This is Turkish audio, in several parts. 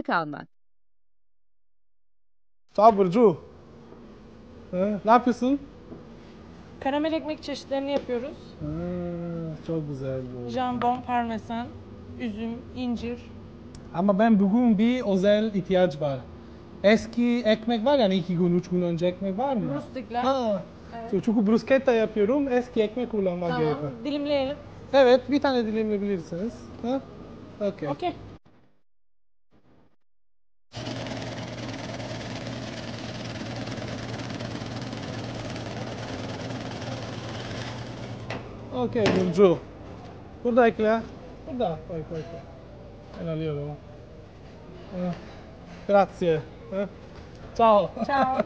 İş ekmek almak. Sağ ol Burcu. Ee, ne yapıyorsun? Karamel ekmek çeşitlerini yapıyoruz. Aa, çok güzel bu. Jambon, parmesan, üzüm, incir. Ama ben bugün bir özel ihtiyaç var. Eski ekmek var yani iki gün, üç gün önce ekmek var mı? Rustikler. Ha. Çünkü bruschetta yapıyorum, eski ekmek kullanmak Tamam. gerekiyor. Dilimleyelim. Evet, bir tane dilimleyebilirsiniz. Ha? Okey. Okey. Okey Burcu. Burada ekle. Burada. Koy koy koy. Ben alıyorum. Ha. Grazie. Ha. Ciao. Ciao.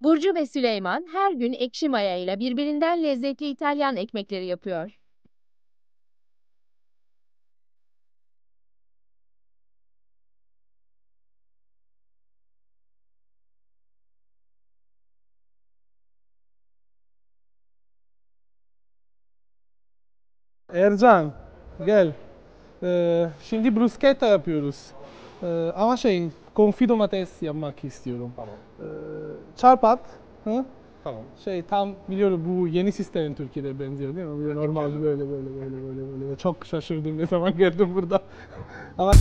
Burcu ve Süleyman her gün ekşi maya ile birbirinden lezzetli İtalyan ekmekleri yapıyor. Ercan gel. Ee, şimdi bruschetta yapıyoruz. Ee, ama şey konfi domates yapmak istiyorum. Tamam. Ee, çarp at. Hı? Tamam. Şey tam biliyorum bu yeni sistem Türkiye'de benziyor değil mi? Böyle normal böyle böyle böyle böyle böyle. Çok şaşırdım ne zaman geldim burada. Ama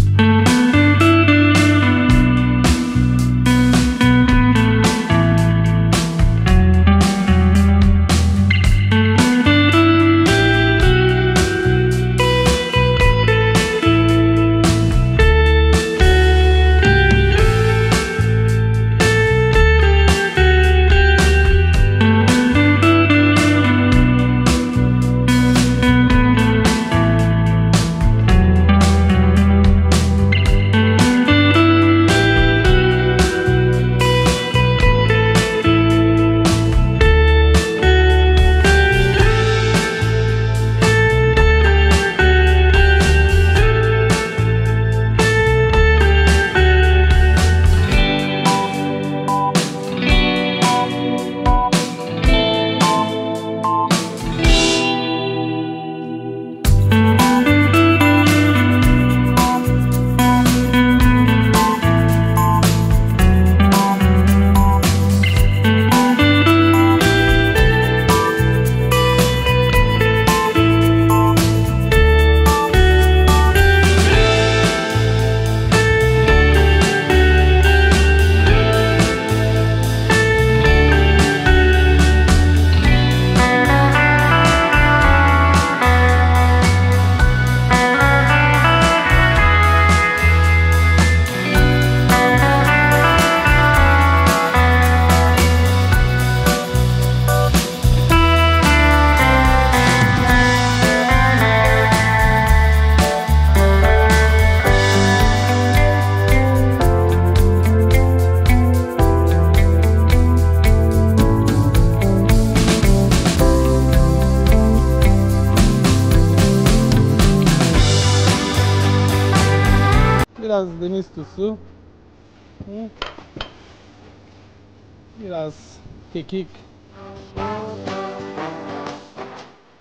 Biraz kekik.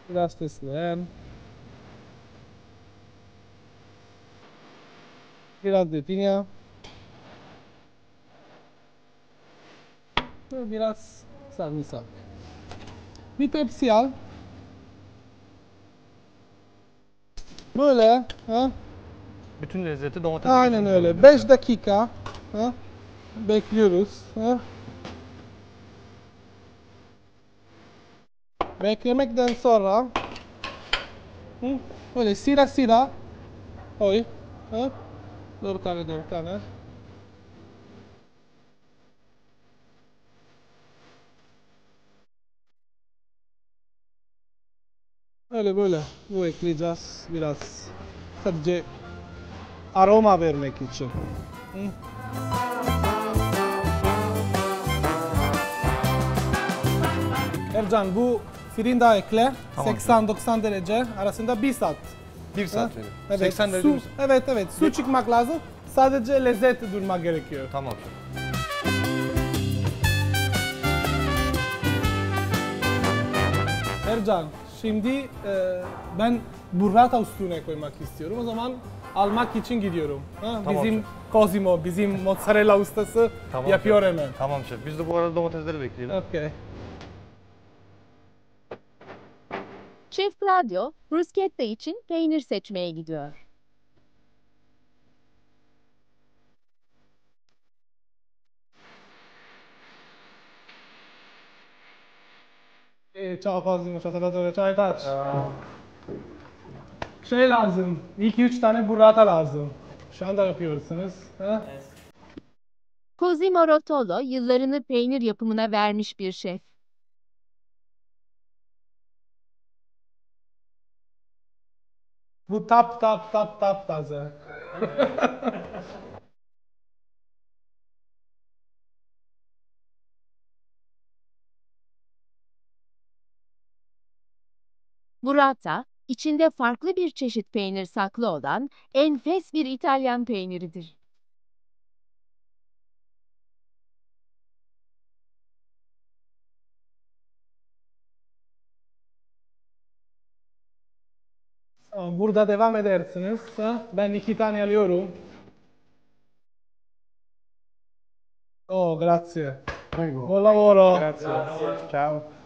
Biraz fesleğen. Biraz zeytinyağı. Ve biraz sarımsak. Bir tepsi al. Böyle. Ha? Bütün lezzeti domates. Aynen öyle. 5 dakika. Ha? Bekliyoruz. Ha? Beklemekten sonra hı? böyle sıra sıra koy. Ha? Dört tane dört tane. Öyle böyle. Bu ekleyeceğiz biraz. Sadece aroma vermek için. Hı? Ercan bu fırında ekle. Tamam. 80-90 derece arasında bir saat. Bir Ha? saat verir. Evet. 80 derece su? Evet evet. Su çıkmak lazım. Sadece lezzet durmak gerekiyor. Tamam. Ercan, şimdi e, ben burrata üstüne koymak istiyorum. O zaman almak için gidiyorum. Ha? Tamam bizim şef. Cosimo, bizim mozzarella ustası Tamam yapıyor şef. hemen. Tamam şef. Biz de bu arada domatesleri bekleyelim. Okay. Şef Claudio, bruschetta için peynir seçmeye gidiyor. E, ciao Cosimo, ciao Salvatore, ciao Etaç. Şey lazım, 2-3 tane burrata lazım. Şu anda yapıyorsunuz. Ha? Cosimo Rotolo yıllarını peynir yapımına vermiş bir şef. Bu tap tap tap tap taze. Burrata, içinde farklı bir çeşit peynir saklı olan enfes bir İtalyan peyniridir. Burada devam edersiniz. Ben iki tane alıyorum. Oh, grazie. Prego. Buon lavoro. Grazie. Ciao.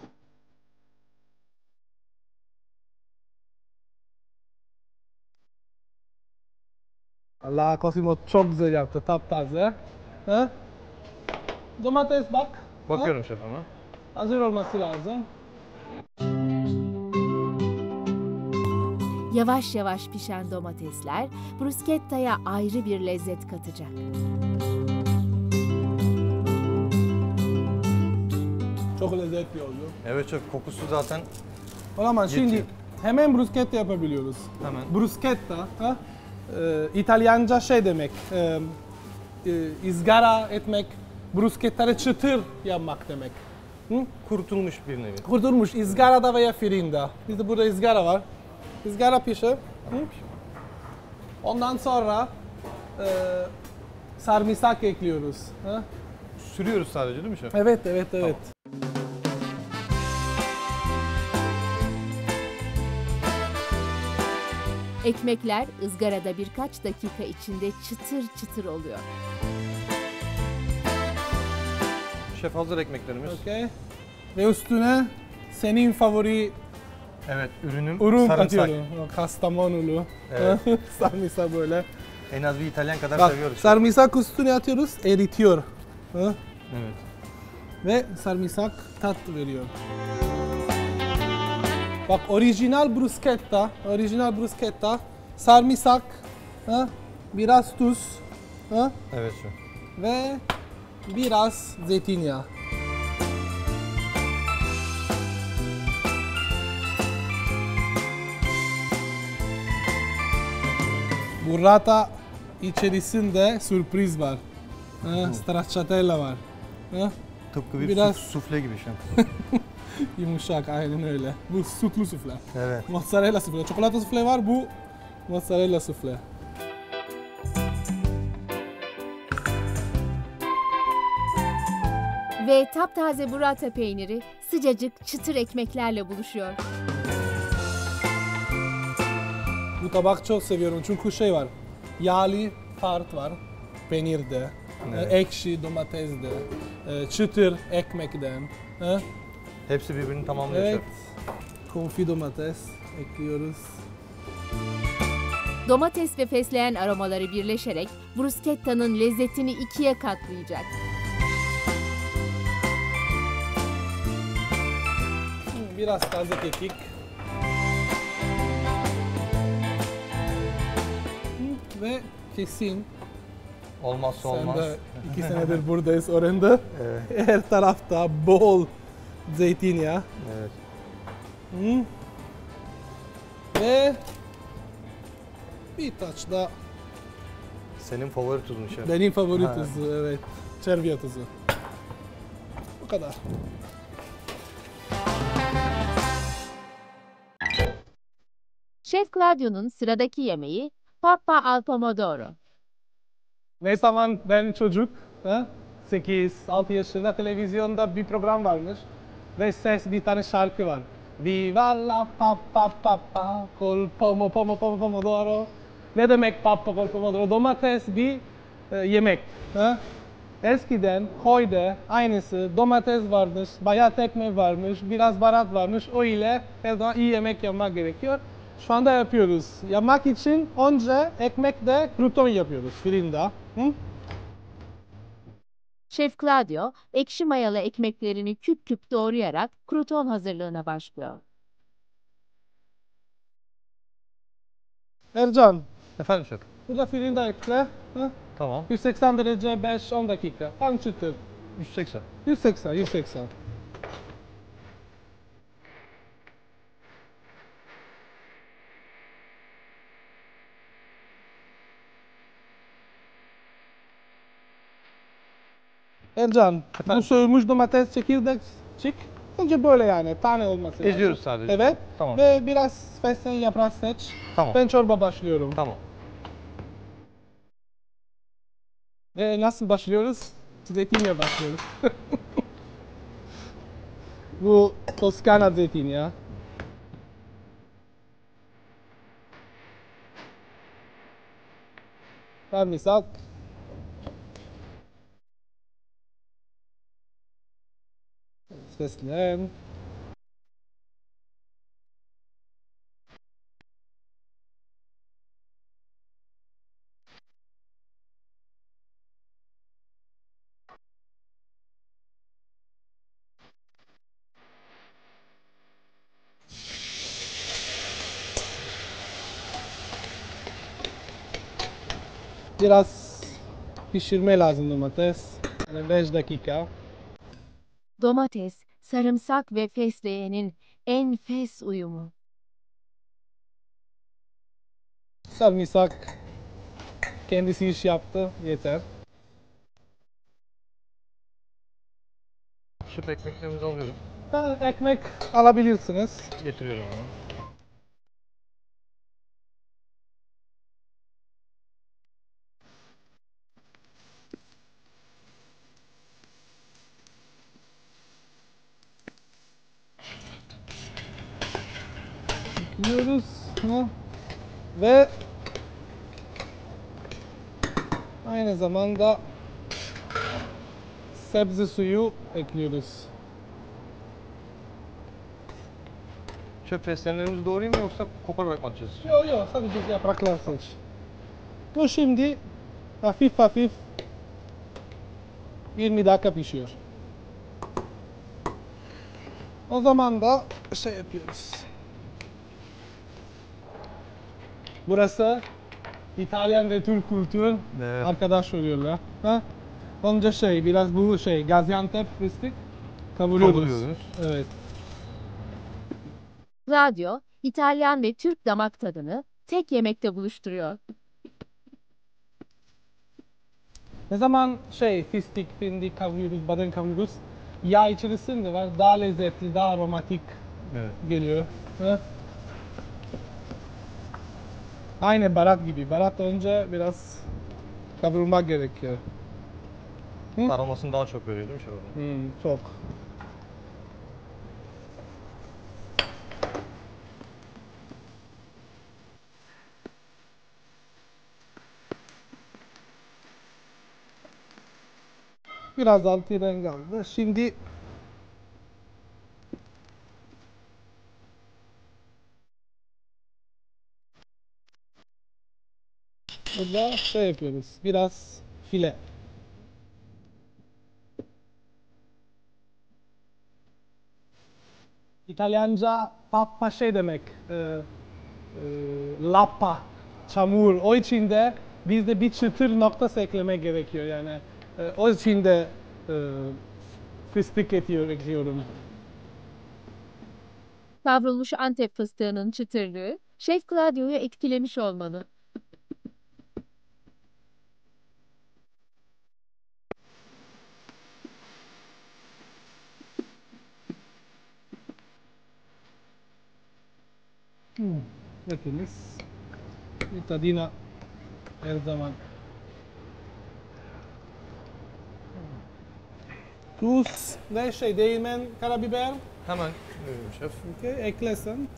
Allah Cosimo çok güzel yaptı. Taptaze. Ha? Domates bak. Bakıyorum şef ama. Hazır olması lazım. Yavaş yavaş pişen domatesler bruschetta'ya ayrı bir lezzet katacak. Çok lezzetli oldu. Evet şef kokusu zaten O zaman şimdi Yetiyor. hemen bruschetta yapabiliyoruz. hemen. Bruschetta, ha? Ee, İtalyanca şey demek, e, e, izgara etmek, bruschetta'yı çıtır yapmak demek. Hı? Kurutulmuş bir nevi. Kurtulmuş izgarada veya fırında. Bizde burada izgara var. İzgara pişir. Hı? Ondan sonra e, sarımsak ekliyoruz. Ha? Sürüyoruz sadece değil mi şef? Evet, evet, evet. Ekmekler ızgarada birkaç dakika içinde çıtır çıtır oluyor. Şef hazır ekmeklerimiz. Okay. Ve üstüne senin favori Evet ürünüm ürün sarımsak. katıyorum. O Kastamonulu. Evet. sarımsak böyle. En az bir İtalyan kadar Bak, seviyoruz. sarımsak üstüne atıyoruz, eritiyor. Ha? Evet. Ve sarımsak tat veriyor. Bak orijinal bruschetta, orijinal bruschetta, sarımsak, ha? biraz tuz ha? Evet şef. ve biraz zeytinyağı. Burrata içerisinde sürpriz var. Ha? Stracciatella var. Ha? Tıpkı bir Biraz- su- sufle gibi şef. Yumuşak aynen öyle. Bu sütlü sufle. Evet. Mozzarella sufle. Çikolata sufle var bu mozzarella sufle. Ve taptaze burrata peyniri sıcacık çıtır ekmeklerle buluşuyor. Bu tabak çok seviyorum çünkü şey var. Yağlı part var. Peynirde. Evet. Ekşi domatesde. E, çıtır ekmekten. E, Hepsi birbirini tamamlıyor Evet. şef. Konfi domates ekliyoruz. Domates ve fesleğen aromaları birleşerek bruschetta'nın lezzetini ikiye katlayacak. Biraz taze kekik. Ve kesin Olmazsa sen olmaz. de iki senedir buradayız oranda. Evet. Her tarafta bol zeytinyağı. evet. Hı. Ve bir taç da Senin favori tuzun şef. benim favori Ha. tuzu evet. Çerviye tuzu. Bu kadar. Şef Claudio'nun sıradaki yemeği Papa al Pomodoro. Ne zaman ben çocuk, 8-6 yaşında televizyonda bir program varmış ve ses bir tane şarkı var. Viva la papa papa col pomo pomo pomo pomodoro. Ne demek papa col pomodoro? Domates bir e, yemek. Ha? Eskiden koyda aynısı domates varmış, bayat ekmek varmış, biraz baharat varmış. O ile her zaman iyi yemek yapmak gerekiyor. Şu anda yapıyoruz. Yapmak için önce ekmekte kruton yapıyoruz fırında. Hı? Şef Claudio, ekşi mayalı ekmeklerini küp küp doğrayarak kruton hazırlığına başlıyor. Ercan, Efendim şef. burada fırında ekle. Hı? Tamam. 180 derece 5-10 dakika. Tam çıtır. 180. 180, 180. Ercan, bu soyulmuş domates çekirdek çık. Önce böyle yani tane olması lazım. Eziyoruz sadece. Evet. Tamam. Ve biraz fesleğen yaprağı seç. Tamam. Ben çorba başlıyorum. Tamam. Ve nasıl başlıyoruz? Zeytinyağı başlıyoruz. Bu Toskana zeytinyağı. Sarımsak. Fesleğen. Biraz pişirme lazım domates. Yani 5 dakika. Domates, sarımsak ve fesleğenin enfes uyumu. Sarımsak kendisi iş yaptı. Yeter. Şef ekmeklerimizi alıyorum. Ha, ekmek alabilirsiniz. Getiriyorum onu. Ekliyoruz. Ha. Ve aynı zamanda sebze suyu ekliyoruz. Şef fesleğenlerimizi doğrayayım mı yoksa kopararak mı atacağız? Yok yok sadece yapraklar seç. Bu şimdi hafif hafif 20 dakika pişiyor. O zaman da şey yapıyoruz. Burası İtalyan ve Türk kültür Evet. arkadaş oluyorlar. Ha? Önce şey biraz bu şey Gaziantep fıstık kavuruyoruz. Kavuruyoruz. Evet. Claudio, İtalyan ve Türk damak tadını tek yemekte buluşturuyor. Ne zaman şey fıstık, fındık kavuruyoruz, badem kavuruyoruz, yağ içerisinde var daha lezzetli, daha aromatik Evet. geliyor. Ha? Aynı baharat gibi. Baharat önce biraz kavurmak gerekiyor. Hı? Daha çok veriyor değil mi şarabın? Hmm, çok. Biraz altı renk aldı. Şimdi Burada şey yapıyoruz. Biraz file. İtalyanca pappa şey demek. E, e, lappa, çamur. O için de bizde bir çıtır noktası eklemek gerekiyor yani. E, o için de e, fıstık etiyor, ekliyorum. Kavrulmuş Antep fıstığının çıtırlığı, Şef Claudio'yu etkilemiş olmalı. Hmm. Hepiniz bir tadına her zaman. Tuz ve şey değirmen karabiber. Hemen veriyorum şef. Okay, eklesin.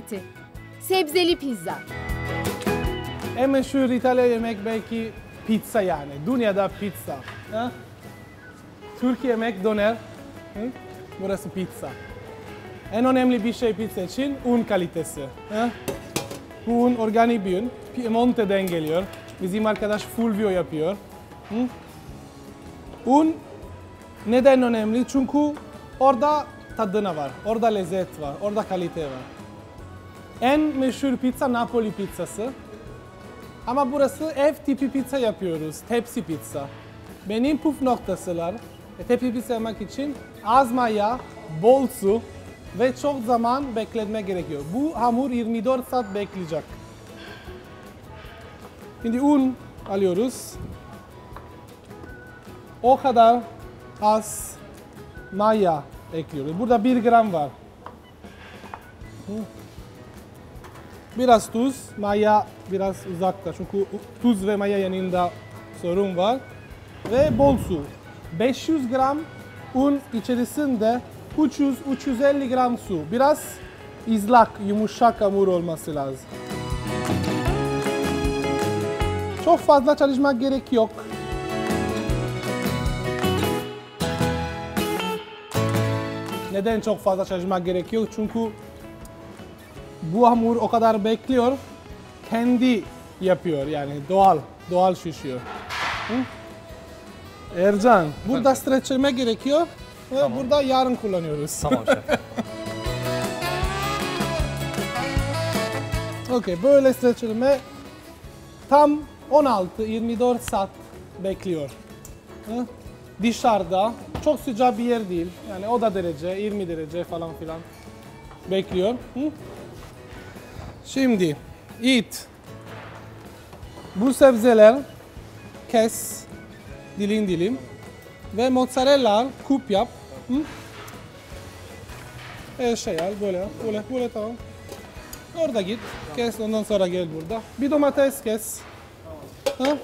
Lezzeti. Sebzeli pizza. En meşhur İtalyan yemek belki pizza yani. Dünyada pizza. Ha? Türkiye yemek döner. Hı? Burası pizza. En önemli bir şey pizza için un kalitesi. Ha? Bu un organik bir un. Piemonte'den geliyor. Bizim arkadaş Fulvio yapıyor. Hı? Un neden önemli? Çünkü orada tadına var, orada lezzet var, orada kalite var. En meşhur pizza Napoli pizzası. Ama burası ev tipi pizza yapıyoruz, tepsi pizza. Benim püf noktasılar, e, tepsi pizza yapmak için az maya, bol su ve çok zaman bekletmek gerekiyor. Bu hamur 24 saat bekleyecek. Şimdi un alıyoruz. O kadar az maya ekliyoruz. Burada 1 gram var. Hı. Biraz tuz, maya biraz uzakta çünkü tuz ve maya yanında sorun var. Ve bol su. 500 gram un içerisinde 300-350 gram su. Biraz izlak, yumuşak hamur olması lazım. Çok fazla çalışmak gerek yok. Neden çok fazla çalışmak gerekiyor? Çünkü bu hamur o kadar bekliyor, kendi yapıyor yani doğal, doğal şişiyor. Hı? Ercan, burada streçleme gerekiyor ve Tamam. burada yarın kullanıyoruz. Tamam şef. Okey, böyle streçleme tam 16-24 saat bekliyor. Hı? Dışarıda, çok sıcak bir yer değil. Yani oda derece, 20 derece falan filan. bekliyor. Hı? Şimdi it. Bu sebzeler kes dilim dilim ve mozzarella kup yap. Hı? Her şey al böyle böyle böyle tamam. Orada git kes ondan sonra gel burada. Bir domates kes. Ha?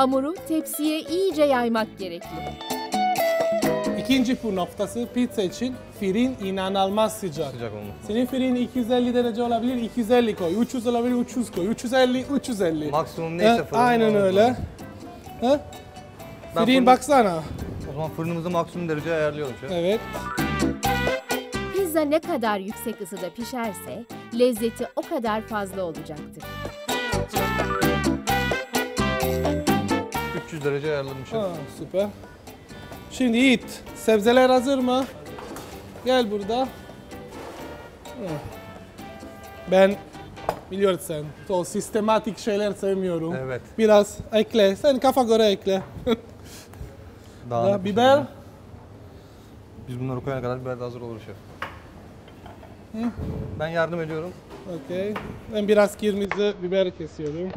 Hamuru tepsiye iyice yaymak gerekli. İkinci püf noktası pizza için fırın inanılmaz sıcak. Sıcak. Senin fırın 250 derece olabilir, 250 koy. 300 olabilir, 300 koy. 350, 350. Maksimum neyse fırın. Aynen öyle. Ha? Ben Fırın fırını- baksana. O zaman fırınımızı maksimum dereceye ayarlıyorum şef. Evet. Pizza ne kadar yüksek ısıda pişerse lezzeti o kadar fazla olacaktır. 300 derece ayarladım şef. Ha, süper. Şimdi it. Sebzeler hazır mı? Gel burada. Ben biliyorsun o sistematik şeyler sevmiyorum. Evet. Biraz ekle. Sen kafa göre ekle. Daha Da, biber. Biz bunları koyana kadar biber de hazır olur şef. Ben yardım ediyorum. Okey. Ben biraz kırmızı biber kesiyorum.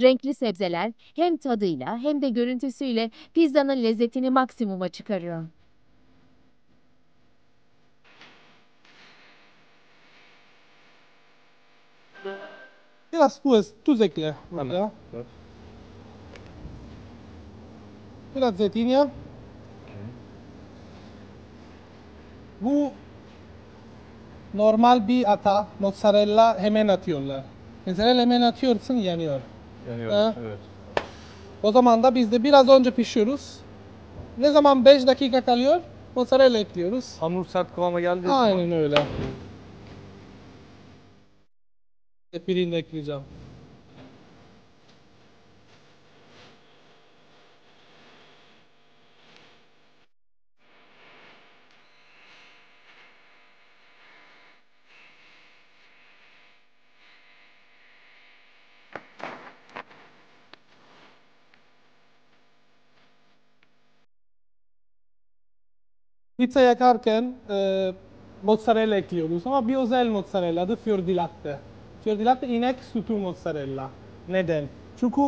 Renkli sebzeler hem tadıyla hem de görüntüsüyle pizzanın lezzetini maksimuma çıkarıyor. Biraz tuz, tuz ekle. burada. Evet. Biraz zeytinyağı. Bu normal bir ata, mozzarella hemen atıyorlar. Mozzarella hemen atıyorsun yanıyor. Yanıyor. Ha. Evet. O zaman da biz de biraz önce pişiyoruz. Ne zaman 5 dakika kalıyor, mozzarella ekliyoruz. Hamur sert kıvama geldi. Aynen öyle. Pirinç ekleyeceğim. Pizza yakarken e, mozzarella ekliyoruz ama bir özel mozzarella adı fior di latte. Fior di latte inek sütü mozzarella. Neden? Çünkü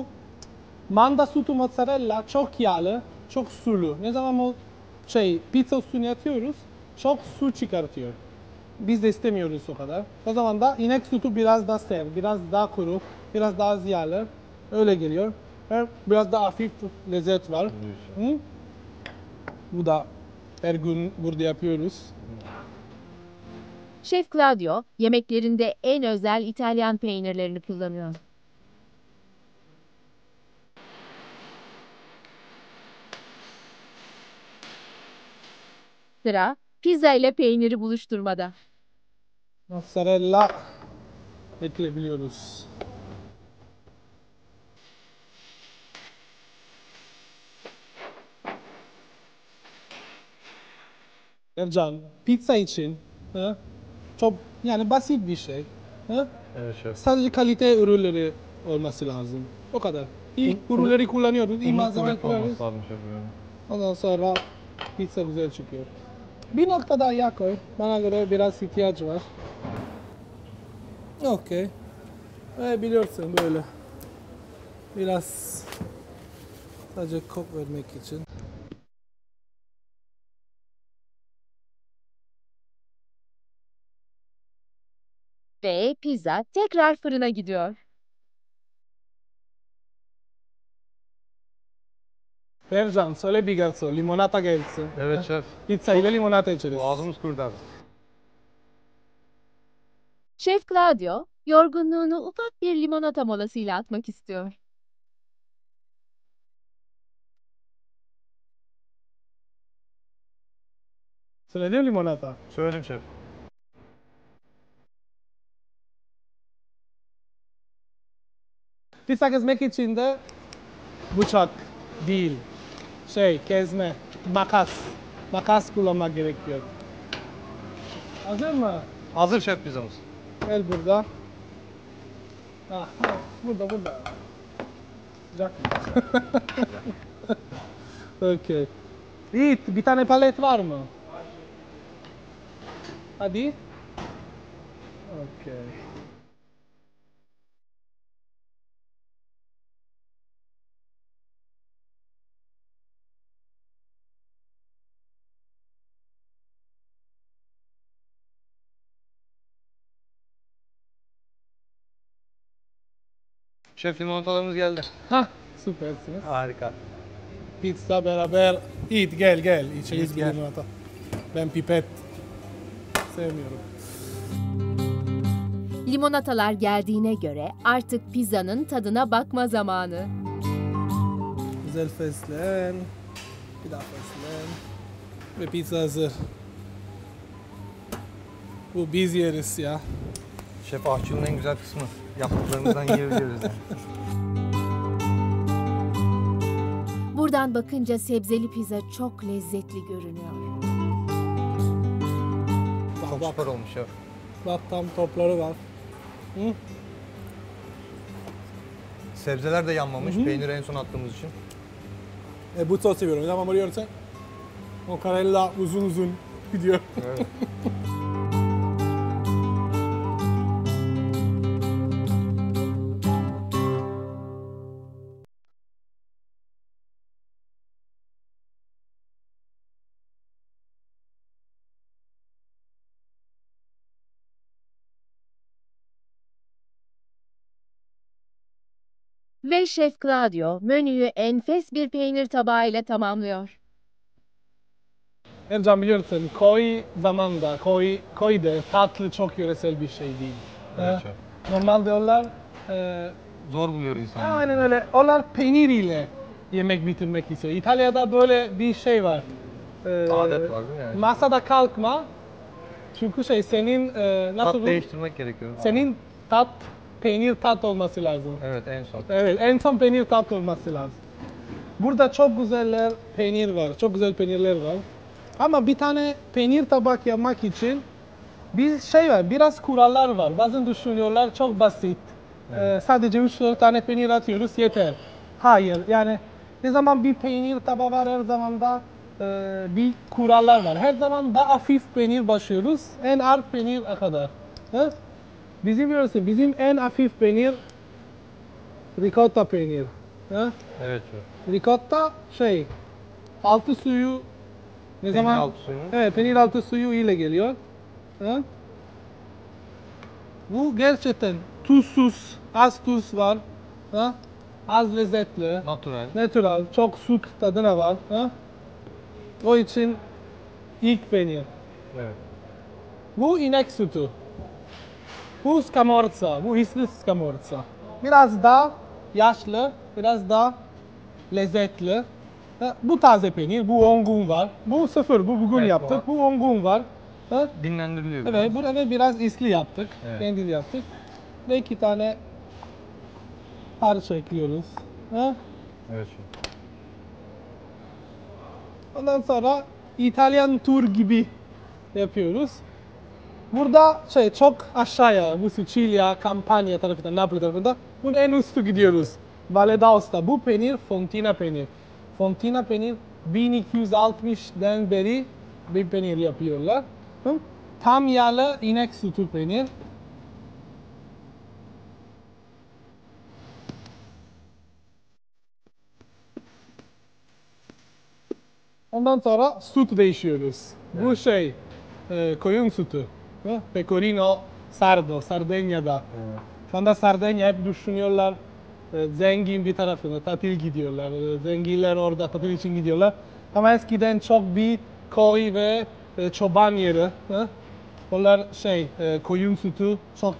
manda sütü mozzarella çok yağlı, çok sulu. Ne zaman o şey pizza üstüne atıyoruz, çok su çıkartıyor. Biz de istemiyoruz o kadar. O zaman da inek sütü biraz daha sev, biraz daha kuru, biraz daha az yağlı. Öyle geliyor. Ve biraz daha hafif lezzet var. Hı? Bu da her gün burada yapıyoruz. Şef Claudio yemeklerinde en özel İtalyan peynirlerini kullanıyor. Sıra pizza ile peyniri buluşturmada. Mozzarella ekleyebiliyoruz. Ercan, pizza için ha? çok yani basit bir şey. Ha? Evet şef. Sadece kalite ürünleri olması lazım. O kadar. İyi ürünleri kullanıyoruz, iyi malzeme kullanıyoruz. lazım şef yani. Ondan sonra pizza güzel çıkıyor. Bir nokta daha yağ koy. Bana göre biraz ihtiyaç var. Okey. Ve biliyorsun böyle. Biraz sadece kok vermek için. Pizza tekrar fırına gidiyor. Ercan söyle bir garson limonata gelsin. Evet şef. Pizza ile limonata içeriz. Boğazımız kurudu abi. Şef Claudio, yorgunluğunu ufak bir limonata molasıyla atmak istiyor. Söyledim limonata. Söyledim şef. Pizza kesmek için de bıçak değil. Şey kesme, makas. Makas kullanmak gerekiyor. Hazır mı? Hazır şef pizzamız. Gel burada. Ah, ha, burada burada. Sıcak mı? Okey. Yiğit bir tane palet var mı? Hadi. Okey. Şef limonatalarımız geldi. Hah süpersiniz. Harika. Pizza beraber. Yiğit gel gel. İçeriz bir gel. limonata. Ben pipet sevmiyorum. Limonatalar geldiğine göre artık pizzanın tadına bakma zamanı. Güzel fesleğen. Bir daha fesleğen. Ve pizza hazır. Bu biz yeriz ya. Şef aşçının en güzel kısmı. Yaptıklarımızdan yiyebiliyoruz yani. Buradan bakınca sebzeli pizza çok lezzetli görünüyor. Bak Çok bak, süper olmuş şef. bak tam topları var. Hı? Sebzeler de yanmamış. Hı hı. Peyniri en son attığımız için. E bu sos seviyorum. Ama biliyorsun mozzarella uzun uzun gidiyor. Evet. Ve Şef Claudio menüyü enfes bir peynir tabağıyla tamamlıyor. Ercan biliyorsun koy zamanda koy koy da tatlı çok yöresel bir şey değil. Evet Ha? şef. Normalde onlar e, Zor buluyor insan. aynen öyle. Onlar peynir ile yemek bitirmek istiyor. İtalya'da böyle bir şey var. E, Adet var değil mi yani? Masada kalkma. Çünkü şey senin e, nasıl Tat değiştirmek gerekiyor. Senin tat peynir tat olması lazım. Evet en son. Evet, en son peynir tat olması lazım. Burada çok güzeller peynir var, çok güzel peynirler var. Ama bir tane peynir tabak yapmak için bir şey var, biraz kurallar var. Bazen düşünüyorlar çok basit. Ee, sadece 3-4 tane peynir atıyoruz yeter. Hayır, yani ne zaman bir peynir tabağı var her zaman da e, bir kurallar var. Her zaman daha hafif peynir başlıyoruz, en ağır peynir kadar. Ha? Bizim biliyorsun, bizim en hafif peynir ricotta peynir. Ha? Evet. Ricotta şey, altı suyu ne Peynir zaman? altı suyunu. Evet, peynir altı suyu ile geliyor. Ha? Bu gerçekten tuzsuz, az tuz var. Ha? Az lezzetli, Natural. natural, çok süt tadına var. Ha? O için ilk peynir. Evet. Bu inek sütü. Bu scamorza, bu isli scamorza. Biraz daha yaşlı, biraz daha lezzetli. Bu taze peynir, bu 10 gün var. Bu sıfır, bu bugün Evet, yaptık. Bu 10 gün var. Dinlendiriliyor. Evet, burada biraz isli yaptık. Evet. Kendimiz yaptık. Ve iki tane parça ekliyoruz. Ha? Evet şef. Ondan sonra İtalyan tur gibi yapıyoruz. Burada şey çok aşağıya, bu Sicilya, Campania tarafında, Napoli tarafında, bunun en üstü gidiyoruz. Valle d'Aosta. Bu peynir Fontina peynir. Fontina peynir 1260'den beri bir peynir yapıyorlar. Hı? Tam yağlı inek sütü peynir. Ondan sonra süt değişiyoruz. Bu şey, e, koyun sütü. Hı? Pecorino Sardo, Sardenya'da. Şu anda Sardenya hep düşünüyorlar. e, Zengin bir tarafına tatil gidiyorlar. e, Zenginler orada tatil için gidiyorlar. Ama eskiden çok bir koy ve e, çoban yeri. Onlar şey, koyun sütü çok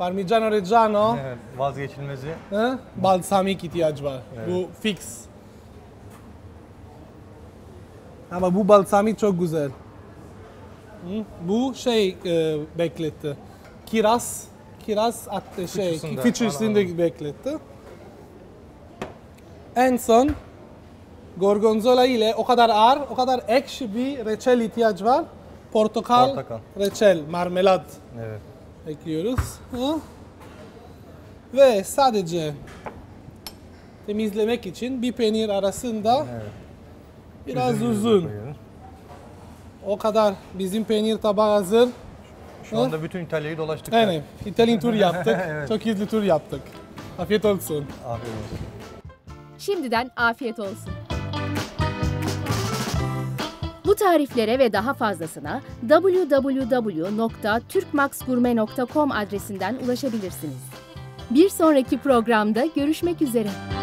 Parmigiano Reggiano, Evet, vazgeçilmezi. hı? balsamik ihtiyaç var. Bu fix. Ama bu balsamik çok güzel. Hı? Bu şey e, bekletti. Kiraz, kiraz attı şey, fıçısında bekletti. En son gorgonzola ile o kadar ağır, o kadar ekşi bir reçel ihtiyaç var. Portakal, Portakal. reçel, marmelat Evet. Ekliyoruz. Ha? Ve sadece temizlemek için bir peynir arasında Evet. biraz Üzüm uzun. koyuyoruz. O kadar bizim peynir tabağı hazır. Şu anda bütün İtalya'yı dolaştık. Yani İtalyan tur yaptık. Evet. Çok hızlı tur yaptık. Afiyet olsun. Afiyet olsun. Şimdiden afiyet olsun. Tariflere ve daha fazlasına www.turkmaxgurme.com adresinden ulaşabilirsiniz. Bir sonraki programda görüşmek üzere.